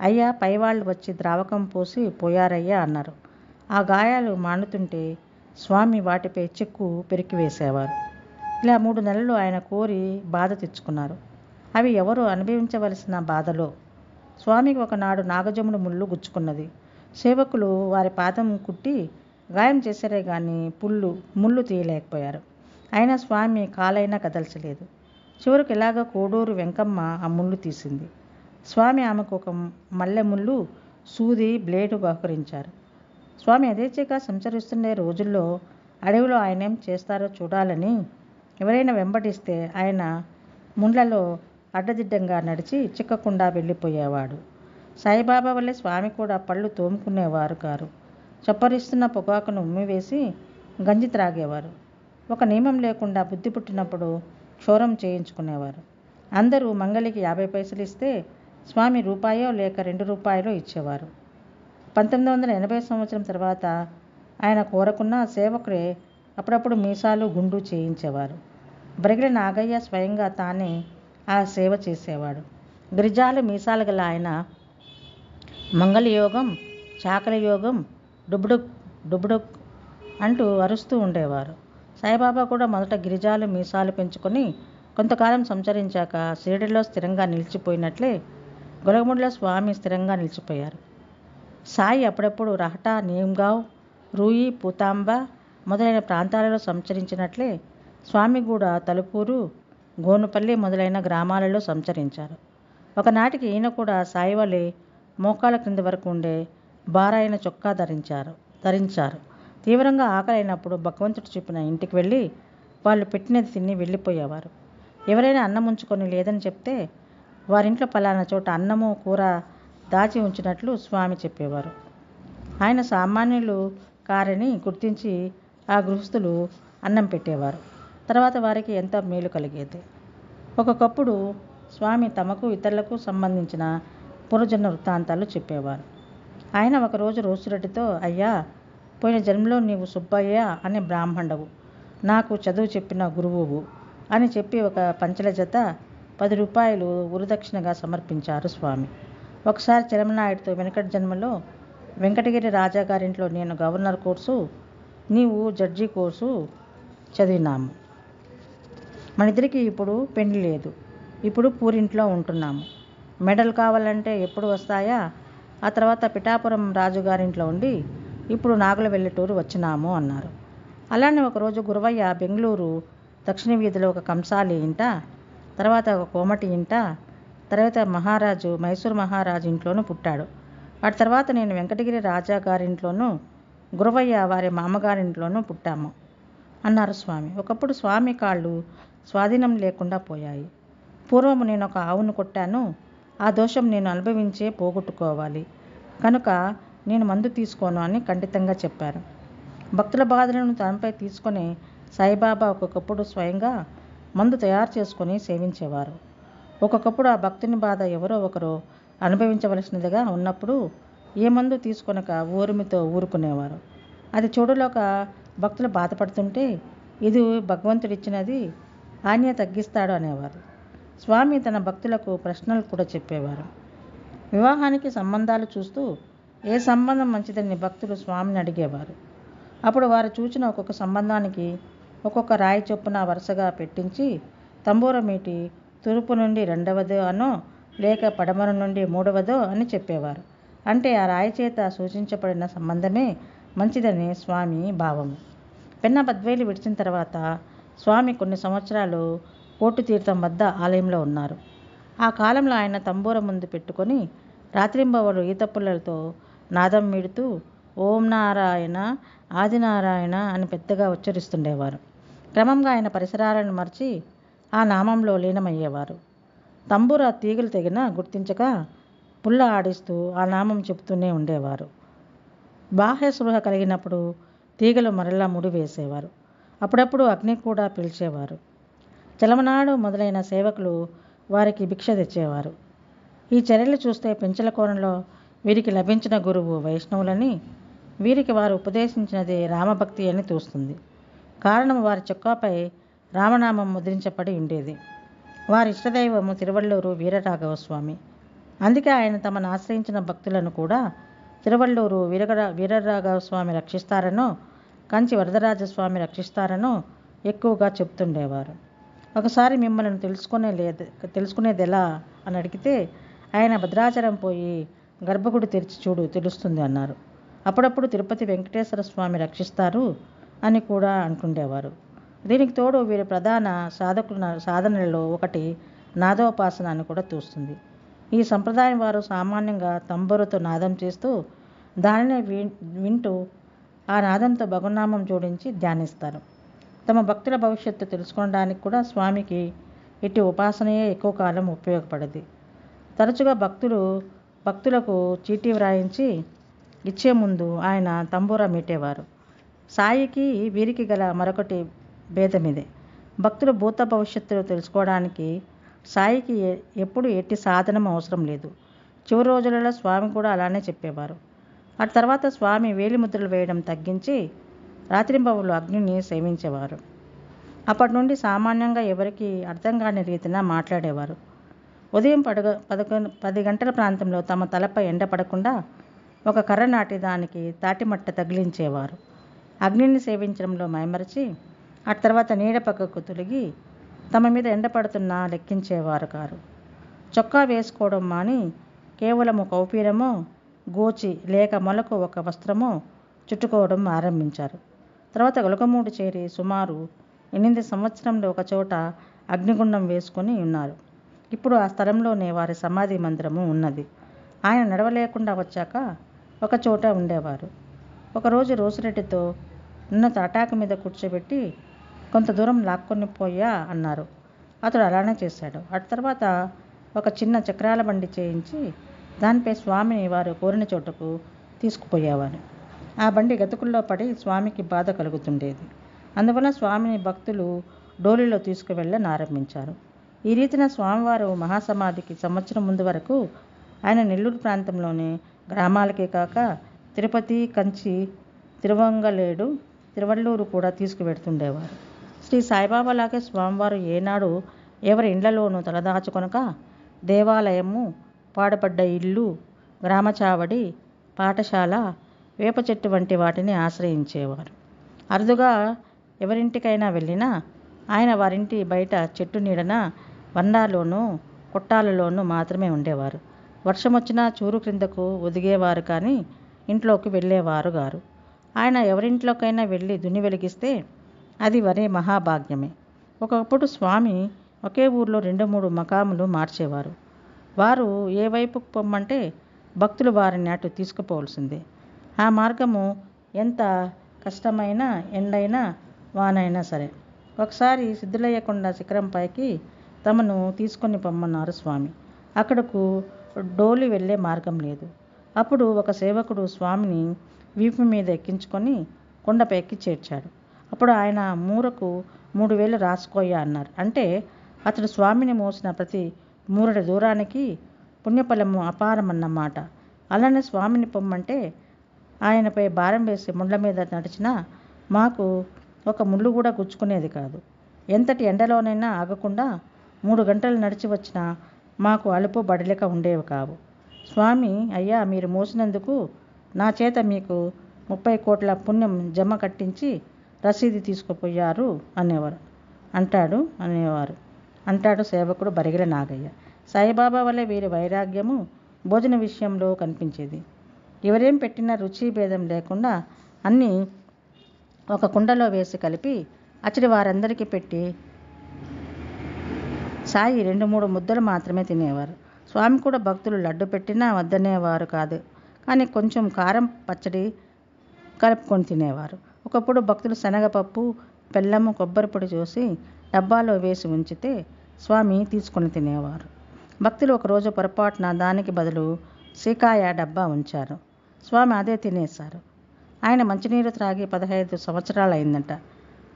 [SPEAKER 1] అయ్యా పైవాళ్ళు వచ్చి ద్రావకం పోసి పోయారయ్యా అన్నారు. ఆ గాయాలు మానుతుంటే స్వామి వాటిపై చెక్కు పెరికివేసేవారు. ఇలా మూడు నెలలు ఆయన కోరి బాధ తెచ్చుకున్నారు. అవి ఎవరు అనుభవించవలసిన బాధలో. స్వామికి ఒకనాడు నాగజముడు ముళ్ళు గుచ్చుకున్నది. సేవకులు వారి పాదం కుట్టి గాయం చేశారే కానీ పుళ్ళు ముళ్ళు తీయలేకపోయారు. అయినా స్వామి కాలైనా కదల్చలేదు. చివరికి ఇలాగ కోడూరు వెంకమ్మ ఆ ముళ్ళు తీసింది. స్వామి ఆమెకు ఒక మల్లె ముళ్ళు సూది బ్లేడు బహుకరించారు. స్వామి యథేచ్ఛగా సంచరిస్తుండే రోజుల్లో అడవిలో ఆయన ఏం చేస్తారో చూడాలని ఎవరైనా వెంబడిస్తే ఆయన ముండ్లలో అడ్డదిడ్డంగా నడిచి చిక్కకుండా వెళ్ళిపోయేవాడు. సాయిబాబా వల్లే స్వామి కూడా పళ్ళు తోముకునేవారు కారు. చప్పరిస్తున్న పొగాకును ఉమ్మివేసి గంజి త్రాగేవారు. ఒక నియమం లేకుండా బుద్ధి పుట్టినప్పుడు క్షోరం చేయించుకునేవారు. అందరూ మంగళికి యాభై పైసలు ఇస్తే స్వామి రూపాయో లేక రెండు రూపాయలు ఇచ్చేవారు. పంతొమ్మిది వందల ఎనభై సంవత్సరం తర్వాత ఆయన కోరకున్న సేవకుడే అప్పుడప్పుడు మీసాలు గుండు చేయించేవారు. బ్రగిల నాగయ్య స్వయంగా తానే ఆ సేవ చేసేవాడు. గిరిజాలు మీసాలు గల ఆయన మంగళయోగం చాకల యోగం డుబుడుక్ డుబుడుక్ అంటూ అరుస్తూ ఉండేవారు. సాయిబాబా కూడా మొదట గిరిజాలు మీసాలు పెంచుకొని కొంతకాలం సంచరించాక షిరిడిలో స్థిరంగా నిలిచిపోయినట్లే గొలగముడిలో స్వామి స్థిరంగా నిలిచిపోయారు. సాయి అప్పుడప్పుడు రహటా నీమ్గావ్ రూయి పూతాంబ మొదలైన ప్రాంతాలలో సంచరించినట్లే స్వామి కూడా తలుపూరు గోనుపల్లి మొదలైన గ్రామాలలో సంచరించారు. ఒకనాటికి ఈయన కూడా సాయి వలె మోకాల క్రింద వరకు ఉండే బారాయిన చొక్కా ధరించారు ధరించారు. తీవ్రంగా ఆకలైనప్పుడు భగవంతుడు చెప్పిన ఇంటికి వెళ్ళి వాళ్ళు పెట్టినది తిని వెళ్ళిపోయేవారు. ఎవరైనా అన్నం ఉంచుకొని లేదని చెప్తే వారింట్లో పలానా చోట అన్నము కూర దాచి ఉంచినట్లు స్వామి చెప్పేవారు. ఆయన సామాన్యులు కారని గుర్తించి ఆ గృహస్థులు అన్నం పెట్టేవారు. తర్వాత వారికి ఎంతో మేలు కలిగేది. ఒకప్పుడు స్వామి తమకు ఇతరులకు సంబంధించిన పునర్జన్మ వృత్తాంతాలు చెప్పేవారు. ఆయన ఒకరోజు రోసిరెడ్డితో అయ్యా పోయిన జన్మలో నీవు సుబ్బయ్య అనే బ్రాహ్మణుడవు. నాకు చదువు చెప్పిన గురువువు అని చెప్పి ఒక పంచల జత పది రూపాయలు ఉరుదక్షిణగా సమర్పించారు స్వామి. ఒకసారి చలమనాయుడితో వెనకటి జన్మలో వెంకటగిరి రాజా గారింట్లో నేను గవర్నర్ కోర్సు నీవు జడ్జి కోర్సు చదివినాము. మన ఇద్దరికి ఇప్పుడు పెళ్ళి లేదు. ఇప్పుడు పూరింట్లో ఉంటున్నాము. మెడల్ కావాలంటే ఎప్పుడు వస్తాయా? ఆ తర్వాత పిఠాపురం రాజుగారింట్లో ఉండి ఇప్పుడు నాగుల వెల్లటూరు వచ్చినాము అన్నారు. అలానే ఒకరోజు గురవయ్య బెంగళూరు దక్షిణ వీధిలో ఒక కంసాలి ఇంట తర్వాత ఒక కోమటి ఇంట తర్వాత మహారాజు మైసూరు మహారాజు ఇంట్లోనూ పుట్టాడు. వాటి తర్వాత నేను వెంకటగిరి రాజా గారింట్లోనూ గురవయ్య వారి మామగారింట్లోనూ పుట్టాము అన్నారు స్వామి. ఒకప్పుడు స్వామి కాళ్ళు స్వాధీనం లేకుండా పోయాయి. పూర్వము నేను ఒక ఆవును కొట్టాను ఆ దోషం నేను అనుభవించే పోగొట్టుకోవాలి. కనుక నేను మందు తీసుకోను అని ఖండితంగా చెప్పారు. భక్తుల బాధలను తనపై తీసుకొని సాయిబాబా ఒక్కొక్కప్పుడు స్వయంగా మందు తయారు చేసుకొని సేవించేవారు. ఒక్కొక్కప్పుడు ఆ భక్తుని బాధ ఎవరో ఒకరు అనుభవించవలసినదిగా ఉన్నప్పుడు ఏ మందు తీసుకొనక ఊరిమితో ఊరుకునేవారు. అది చూడలేక భక్తులు బాధపడుతుంటే ఇది భగవంతుడిచ్చినది ఆన్య తగ్గిస్తాడు అనేవారు. స్వామి తన భక్తులకు ప్రశ్నలు కూడా చెప్పేవారు. వివాహానికి సంబంధాలు చూస్తూ ఏ సంబంధం మంచిదని భక్తులు స్వామిని అడిగేవారు. అప్పుడు వారు చూచిన ఒక్కొక్క సంబంధానికి ఒక్కొక్క రాయి చొప్పున వరుసగా పెట్టించి తంబూరమీటి తూర్పు నుండి రెండవదో అనో లేక పడమర నుండి మూడవదో అని చెప్పేవారు. అంటే ఆ రాయి చేత సూచించబడిన సంబంధమే మంచిదని స్వామి భావము. పెన్న బద్వేలు విడిచిన తర్వాత స్వామి కొన్ని సంవత్సరాలు కోటు తీర్థం వద్ద ఆలయంలో ఉన్నారు. ఆ కాలంలో ఆయన తంబూర ముందు పెట్టుకొని రాత్రింబవలు ఈత పుల్లలతో నాదం మిడుతూ ఓం నారాయణ ఆదినారాయణ అని పెద్దగా ఉచ్చరిస్తుండేవారు. క్రమంగా ఆయన పరిసరాలను మర్చి ఆ నామంలో లీనమయ్యేవారు. తంబుర తీగలు తెగిన గుర్తించక పుల్ల ఆడిస్తూ ఆ నామం చెబుతూనే ఉండేవారు. బాహ్య స్పృహ కలిగినప్పుడు తీగలు మరలా ముడి వేసేవారు అప్పుడప్పుడు అగ్ని కూడా పిలిచేవారు. చలమనాడు మొదలైన సేవకులు వారికి భిక్ష తెచ్చేవారు. ఈ చర్యలు చూస్తే పెంచల కోణంలో వీరికి లభించిన గురువు వైష్ణవులని వీరికి వారు ఉపదేశించినది రామభక్తి అని తోస్తుంది. కారణం వారి చొక్కాపై రామనామం ముద్రించబడి ఉండేది. వారి ఇష్టదైవము తిరువళ్ళూరు వీరరాఘవ స్వామి అందుకే ఆయన తమను ఆశ్రయించిన భక్తులను కూడా తిరువళ్ళూరు వీరగ వీరరాఘవ స్వామి రక్షిస్తారనో కంచి వరదరాజస్వామి రక్షిస్తారనో ఎక్కువగా చెప్తుండేవారు ఒకసారి మిమ్మల్ని తెలుసుకునే లేదు తెలుసుకునేది ఎలా అని అడిగితే ఆయన భద్రాచలం పోయి గర్భగుడి తెరిచి చూడు తెలుస్తుంది అన్నారు. అప్పుడప్పుడు తిరుపతి వెంకటేశ్వర స్వామి రక్షిస్తారు అని కూడా అంటుండేవారు దీనికి తోడు వీరి ప్రధాన సాధకుల సాధనలలో ఒకటి నాదోపాసన అని కూడా చూస్తుంది ఈ సంప్రదాయం వారు సామాన్యంగా తంబరుతో నాదం చేస్తూ దానిని వింటూ ఆ నాదంతో భగవన్నామం జోడించి ధ్యానిస్తారు. తమ భక్తుల భవిష్యత్తు తెలుసుకోవడానికి కూడా స్వామికి ఇటు ఉపాసనయే ఎక్కువ కాలం ఉపయోగపడది. తరచుగా భక్తులు భక్తులకు చీటీ వ్రాయించి ఇచ్చే ముందు ఆయన తంబూరా మీటేవారు. సాయికి వీరికి గల మరొకటి భేదమిదే. భక్తులు భూత భవిష్యత్తులో తెలుసుకోవడానికి సాయికి ఎప్పుడు ఎట్టి సాధనం అవసరం లేదు. చివరి రోజులలో స్వామి కూడా అలానే చెప్పేవారు. ఆ తర్వాత స్వామి వేలిముద్రలు వేయడం తగ్గించి రాత్రింబవులు అగ్నిని సేవించేవారు. అప్పటి నుండి సామాన్యంగా ఎవరికి అర్థం కాని రీతిన మాట్లాడేవారు. ఉదయం పడగ పదకొండు పది గంటల ప్రాంతంలో తమ తలపై ఎండ పడకుండా ఒక కర్ర నాటి దానికి తాటిమట్ట తగిలించేవారు. అగ్నిని సేవించడంలో మైమరచి ఆ తర్వాత నీడ పక్కకు తొలగి తమ మీద ఎండ పడుతున్నా లెక్కించేవారు కారు. చొక్కా వేసుకోవడం మాని కేవలం ఒక కౌపీరమో గోచి లేక మొలకు ఒక వస్త్రమో చుట్టుకోవడం ఆరంభించారు. తర్వాత గులకమూడు చేరి సుమారు ఎనిమిది సంవత్సరంలో ఒక చోట అగ్నిగుండం వేసుకొని ఉన్నారు. ఇప్పుడు ఆ స్థలంలోనే వారి సమాధి మందిరము ఉన్నది. ఆయన నడవలేకుండా వచ్చాక ఒక చోట ఉండేవారు. ఒకరోజు రోసిరెడ్డితో నిన్న తాటాకు మీద కూర్చోబెట్టి కొంత దూరం లాక్కొని పోయా అన్నారు. అతడు అలానే చేశాడు. అటు తర్వాత ఒక చిన్న చక్రాల బండి చేయించి దానిపై స్వామిని వారు కోరిన చోటకు తీసుకుపోయేవారు. ఆ బండి గతుకుల్లో పడి స్వామికి బాధ కలుగుతుండేది. అందువల్ల స్వామిని భక్తులు డోలీలో తీసుకువెళ్ళని ఆరంభించారు ఈ రీతిన స్వామివారు మహాసమాధికి సంవత్సరం ముందు వరకు ఆయన నెల్లూరు ప్రాంతంలోని గ్రామాలకే కాక తిరుపతి కంచి తిరువంగలేడు తిరువళ్ళూరు కూడా తీసుకువెడుతుండేవారు. శ్రీ సాయిబాబా లాగే స్వామివారు ఏనాడు ఎవరి ఇండ్లలోనూ తలదాచుకొనక దేవాలయము పాడపడ్డ ఇల్లు గ్రామచావడి పాఠశాల వేప చెట్టు వంటి వాటిని ఆశ్రయించేవారు. అరుదుగా ఎవరింటికైనా వెళ్ళినా ఆయన వారింటి బయట చెట్టు నీడన బండాలోనూ కొట్టాలలోనూ మాత్రమే ఉండేవారు. వర్షం వచ్చినా చూరు క్రిందకు ఒదిగేవారు కానీ ఇంట్లోకి వెళ్ళేవారు గారు. ఆయన ఎవరింట్లోకైనా వెళ్ళి దుని వెలిగిస్తే అది వరే మహాభాగ్యమే. ఒకప్పుడు స్వామి ఒకే ఊర్లో రెండు మూడు మకాములు మార్చేవారు. వారు ఏ వైపుకు పొమ్మంటే భక్తులు వారిని అటు తీసుకుపోవలసిందే. ఆ మార్గము ఎంత కష్టమైనా ఎండైనా వానైనా సరే. ఒకసారి సిద్ధులయ్యకొండ శిఖరం పైకి తమను తీసుకొని పొమ్మన్నారు స్వామి. అక్కడకు డోలి వెళ్ళే మార్గం లేదు. అప్పుడు ఒక సేవకుడు స్వామిని వీపు మీద ఎక్కించుకొని కొండపైకి చేర్చాడు. అప్పుడు ఆయన మూరకు మూడు వేలు రాసుకోయా అన్నారు. అంటే అతడు స్వామిని మోసిన ప్రతి మూరడి దూరానికి పుణ్యఫలము అపారమన్నమాట. అలానే స్వామిని పొమ్మంటే ఆయనపై భారం వేసి ముళ్ళ మీద నడిచినా మాకు ఒక ముళ్ళు కూడా గుచ్చుకునేది కాదు. ఎంతటి ఎండలోనైనా ఆగకుండా మూడు గంటలు నడిచి వచ్చినా మాకు అలుపు బడలిక ఉండేవి కావు. స్వామి అయ్యా మీరు మోసినందుకు నా చేత మీకు ముప్పై కోట్ల పుణ్యం జమ కట్టించి రసీదు తీసుకుపోయారు అనేవారు. అంటాడు అనేవారు. అంటాడు సేవకుడు బరిగిల నాగయ్య. సాయిబాబా వల్ల వీరి వైరాగ్యము భోజన విషయంలో కనిపించేది. ఎవరేం పెట్టినా రుచి భేదం లేకుండా అన్నీ ఒక కుండలో వేసి కలిపి అచ్చడి వారందరికీ పెట్టి సాయి రెండు మూడు ముద్దలు మాత్రమే తినేవారు. స్వామి కూడా భక్తులు లడ్డు పెట్టినా వద్దనేవారు కాదు. కానీ కొంచెం కారం పచ్చడి కలుపుకొని తినేవారు. ఒకప్పుడు భక్తులు శనగపప్పు బెల్లము కొబ్బరి పొడి చూసి డబ్బాలో వేసి ఉంచితే స్వామి తీసుకొని తినేవారు. భక్తులు ఒకరోజు పొరపాటున దానికి బదులు సీకాయ డబ్బా ఉంచారు. స్వామి అదే తినేశారు. ఆయన మంచినీరు త్రాగి పదహైదు సంవత్సరాలు అయిందంట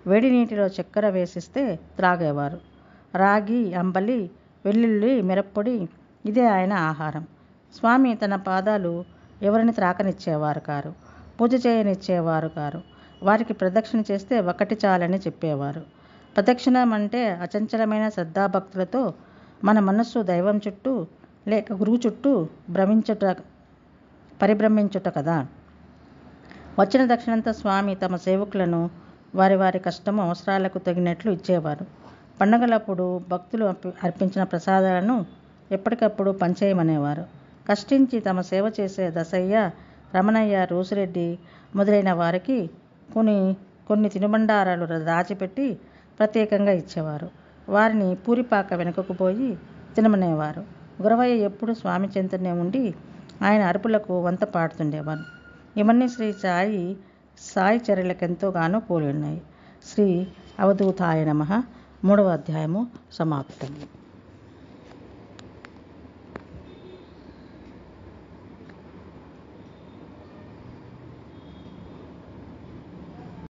[SPEAKER 1] వేడి నీటిలో చక్కెర వేసిస్తే త్రాగేవారు. రాగి అంబలి వెల్లుల్లి మిరప్పొడి ఇదే ఆయన ఆహారం. స్వామి తన పాదాలు ఎవరిని త్రాకనిచ్చేవారు కారు? పూజ చేయనిచ్చేవారు కారు? వారికి ప్రదక్షిణ చేస్తే ఒకటి చాలని చెప్పేవారు. ప్రదక్షిణం అంటే అచంచలమైన శ్రద్ధాభక్తులతో మన మనస్సు దైవం చుట్టూ లేక గురువు చుట్టూ భ్రమించుట పరిభ్రమించుట కదా? వచ్చిన దక్షిణంతా స్వామి తమ సేవకులను వారి వారి కష్టము అవసరాలకు తగినట్లు ఇచ్చేవారు. పండగలప్పుడు భక్తులు అర్పి- అర్పించిన ప్రసాదాలను ఎప్పటికప్పుడు పంచేయమనేవారు. కష్టించి తమ సేవ చేసే దశయ్య రమణయ్య రోసిరెడ్డి మొదలైన వారికి కొన్ని కొన్ని తినుబండారాలు దాచిపెట్టి ప్రత్యేకంగా ఇచ్చేవారు. వారిని పూరిపాక వెనుకకు పోయి తినమనేవారు. గురవయ్య ఎప్పుడు స్వామి చెంతనే ఉండి ఆయన అరుపులకు వంత పాడుతుండేవారు. ఇవన్నీ శ్రీ సాయి సాయి చర్యలకు ఎంతోగానో పోలి ఉన్నాయి శ్రీ అవధూతాయ నమ. మూడవ అధ్యాయము సమాప్తం.